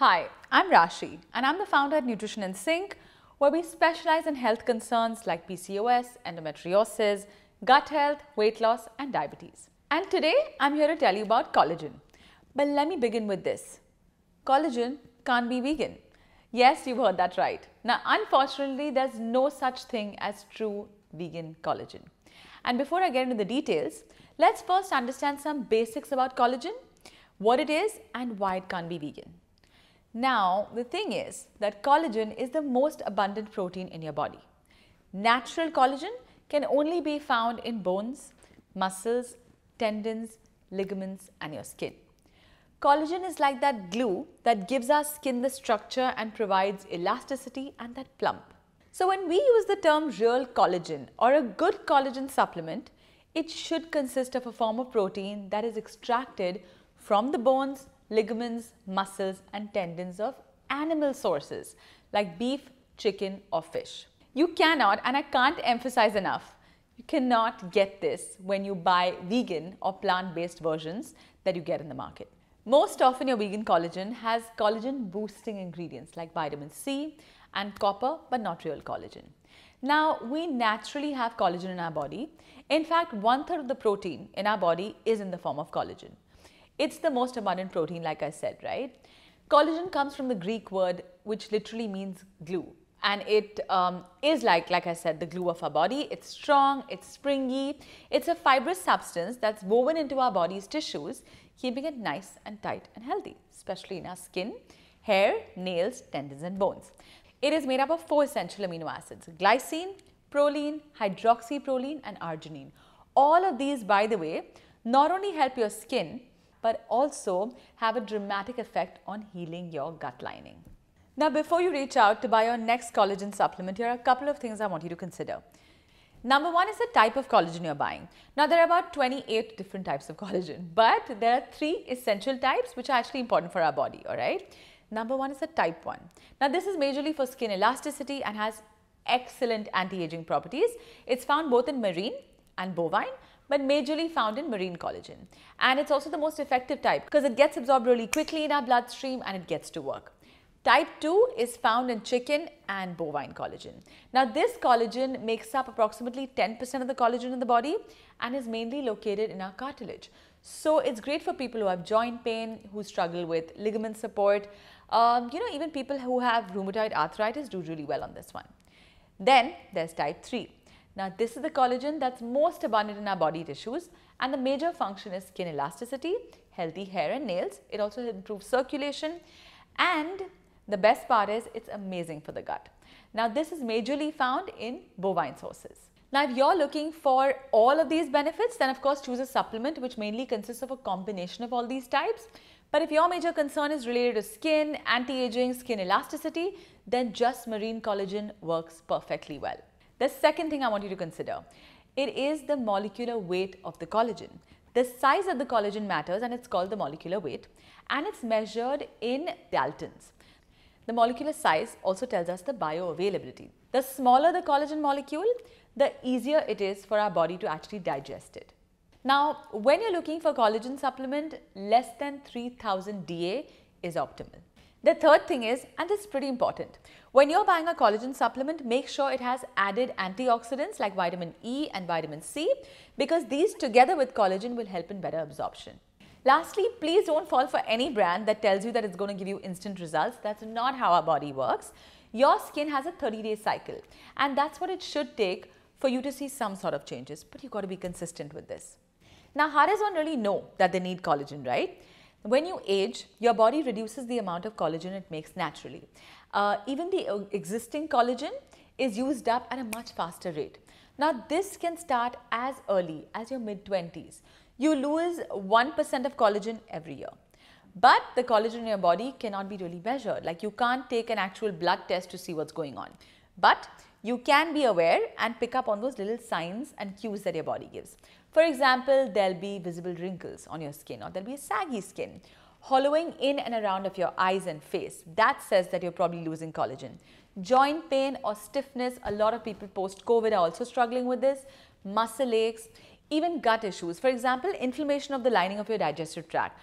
Hi, I'm Rashi and I'm the founder at Nutrition in Sync where we specialize in health concerns like PCOS, endometriosis, gut health, weight loss and diabetes. And today I'm here to tell you about collagen. But let me begin with this. Collagen can't be vegan. Yes, you've heard that right. Now, unfortunately, there's no such thing as true vegan collagen. And before I get into the details, let's first understand some basics about collagen, what it is and why it can't be vegan. Now, the thing is that collagen is the most abundant protein in your body. Natural collagen can only be found in bones, muscles, tendons, ligaments and your skin. Collagen is like that glue that gives our skin the structure and provides elasticity and that plump. So when we use the term real collagen or a good collagen supplement, it should consist of a form of protein that is extracted from the bones, ligaments, muscles and tendons of animal sources like beef, chicken or fish. You cannot and I can't emphasize enough, you cannot get this when you buy vegan or plant-based versions that you get in the market. Most often your vegan collagen has collagen boosting ingredients like vitamin C and copper but not real collagen. Now we naturally have collagen in our body. In fact, one third of the protein in our body is in the form of collagen. It's the most abundant protein like I said, right? Collagen comes from the Greek word which literally means glue and it um, is like, like I said, the glue of our body. It's strong, it's springy, it's a fibrous substance that's woven into our body's tissues keeping it nice and tight and healthy, especially in our skin, hair, nails, tendons and bones. It is made up of four essential amino acids, glycine, proline, hydroxyproline and arginine. All of these, by the way, not only help your skin, but also have a dramatic effect on healing your gut lining. Now, before you reach out to buy your next collagen supplement, here are a couple of things I want you to consider. Number one is the type of collagen you're buying. Now, there are about 28 different types of collagen, but there are three essential types which are actually important for our body, all right? Number one is the type 1. Now, this is majorly for skin elasticity and has excellent anti-aging properties. It's found both in marine and bovine, but majorly found in marine collagen. And it's also the most effective type because it gets absorbed really quickly in our bloodstream and it gets to work. Type 2 is found in chicken and bovine collagen. Now this collagen makes up approximately 10% of the collagen in the body and is mainly located in our cartilage. So it's great for people who have joint pain, who struggle with ligament support. Um, you know, even people who have rheumatoid arthritis do really well on this one. Then there's type 3. Now this is the collagen that's most abundant in our body tissues and the major function is skin elasticity, healthy hair and nails. It also improves circulation and the best part is it's amazing for the gut. Now this is majorly found in bovine sources. Now if you're looking for all of these benefits then of course choose a supplement which mainly consists of a combination of all these types. But if your major concern is related to skin, anti-aging, skin elasticity then just marine collagen works perfectly well. The second thing I want you to consider, it is the molecular weight of the collagen. The size of the collagen matters and it's called the molecular weight and it's measured in daltons. The molecular size also tells us the bioavailability. The smaller the collagen molecule, the easier it is for our body to actually digest it. Now, when you're looking for collagen supplement, less than 3000 DA is optimal. The third thing is, and this is pretty important, when you're buying a collagen supplement, make sure it has added antioxidants like vitamin E and vitamin C because these together with collagen will help in better absorption. Lastly, please don't fall for any brand that tells you that it's going to give you instant results. That's not how our body works. Your skin has a 30-day cycle and that's what it should take for you to see some sort of changes, but you've got to be consistent with this. Now, how does one really know that they need collagen, right? When you age, your body reduces the amount of collagen it makes naturally. Uh, even the uh, existing collagen is used up at a much faster rate. Now, this can start as early as your mid-20s you lose 1% of collagen every year. But the collagen in your body cannot be really measured. Like you can't take an actual blood test to see what's going on. But you can be aware and pick up on those little signs and cues that your body gives. For example, there'll be visible wrinkles on your skin or there'll be a saggy skin, hollowing in and around of your eyes and face. That says that you're probably losing collagen. Joint pain or stiffness, a lot of people post-COVID are also struggling with this. Muscle aches, even gut issues. For example, inflammation of the lining of your digestive tract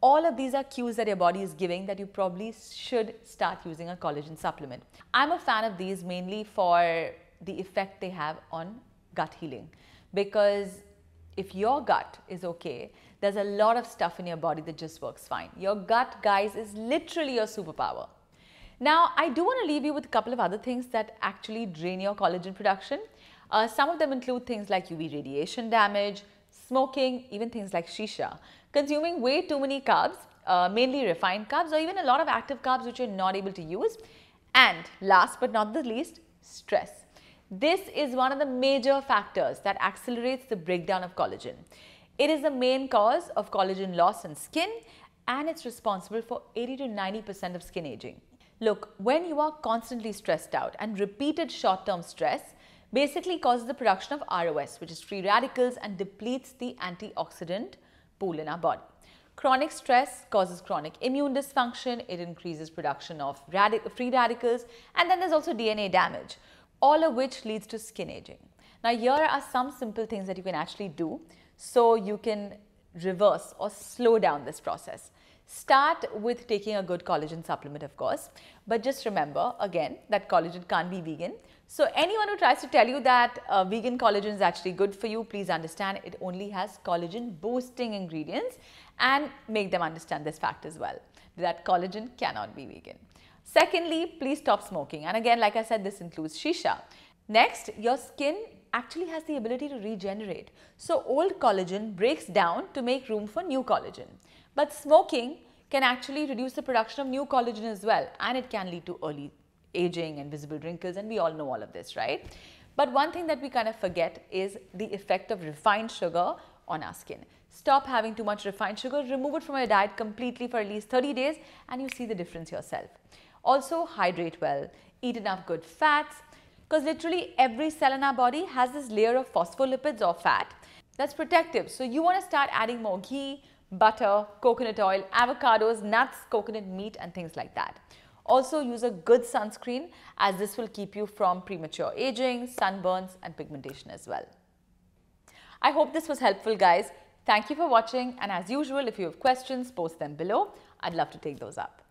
all of these are cues that your body is giving that you probably should start using a collagen supplement. I'm a fan of these mainly for the effect they have on gut healing because if your gut is okay, there's a lot of stuff in your body that just works fine. Your gut, guys, is literally your superpower. Now, I do want to leave you with a couple of other things that actually drain your collagen production. Uh, some of them include things like UV radiation damage, smoking, even things like shisha, consuming way too many carbs, uh, mainly refined carbs or even a lot of active carbs which you're not able to use. And last but not the least, stress. This is one of the major factors that accelerates the breakdown of collagen. It is the main cause of collagen loss in skin and it's responsible for 80 to 90% of skin aging. Look, when you are constantly stressed out and repeated short-term stress basically causes the production of ROS, which is free radicals and depletes the antioxidant pool in our body. Chronic stress causes chronic immune dysfunction, it increases production of radic free radicals, and then there's also DNA damage, all of which leads to skin aging. Now, here are some simple things that you can actually do so you can reverse or slow down this process. Start with taking a good collagen supplement, of course, but just remember again that collagen can't be vegan. So anyone who tries to tell you that uh, vegan collagen is actually good for you, please understand it only has collagen boosting ingredients and make them understand this fact as well, that collagen cannot be vegan. Secondly, please stop smoking. And again, like I said, this includes shisha. Next, your skin actually has the ability to regenerate. So old collagen breaks down to make room for new collagen. But smoking can actually reduce the production of new collagen as well and it can lead to early aging and visible wrinkles and we all know all of this, right? But one thing that we kind of forget is the effect of refined sugar on our skin. Stop having too much refined sugar, remove it from your diet completely for at least 30 days and you see the difference yourself. Also hydrate well, eat enough good fats because literally every cell in our body has this layer of phospholipids or fat that's protective. So you want to start adding more ghee, butter, coconut oil, avocados, nuts, coconut meat and things like that. Also use a good sunscreen as this will keep you from premature aging, sunburns and pigmentation as well. I hope this was helpful guys. Thank you for watching and as usual if you have questions post them below. I'd love to take those up.